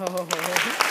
Oh.